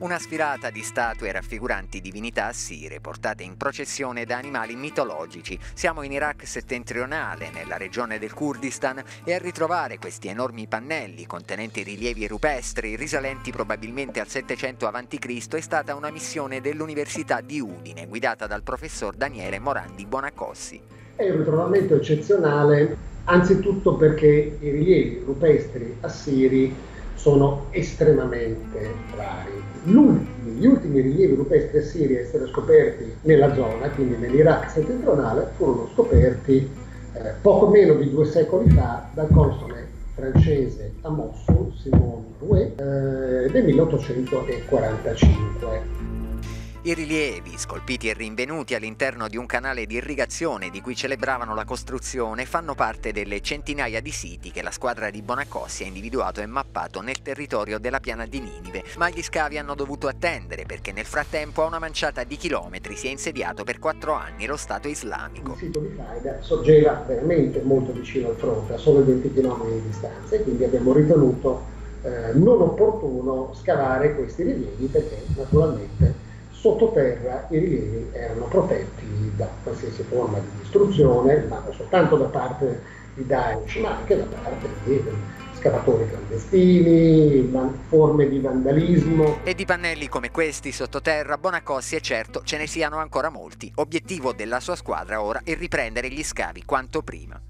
Una sfilata di statue raffiguranti divinità assire portate in processione da animali mitologici. Siamo in Iraq settentrionale, nella regione del Kurdistan, e a ritrovare questi enormi pannelli contenenti rilievi rupestri risalenti probabilmente al 700 a.C. è stata una missione dell'Università di Udine, guidata dal professor Daniele Morandi Bonacossi. È un ritrovamento eccezionale, anzitutto perché i rilievi rupestri assiri sono estremamente rari. L'ultimi, gli ultimi rilievi rupestri assiri a essere scoperti nella zona, quindi nell'Iraq settentrionale, furono scoperti eh, poco meno di due secoli fa dal console francese a Mosul, Simone Rouet, eh, del 1845. I rilievi, scolpiti e rinvenuti all'interno di un canale di irrigazione di cui celebravano la costruzione, fanno parte delle centinaia di siti che la squadra di Bonacossi ha individuato e mappato nel territorio della piana di Ninive, ma gli scavi hanno dovuto attendere perché nel frattempo a una manciata di chilometri si è insediato per quattro anni lo Stato islamico. Il sito di Faida sorgeva veramente molto vicino al fronte, a solo 20 km di distanza, e quindi abbiamo ritenuto eh, non opportuno scavare questi rilievi perché naturalmente sottoterra i rilievi erano protetti da qualsiasi forma di distruzione, ma non soltanto da parte di Daesh, ma anche da parte di scavatori clandestini, forme di vandalismo. E di pannelli come questi sottoterra, Bonacossi è certo ce ne siano ancora molti. Obiettivo della sua squadra ora è riprendere gli scavi quanto prima.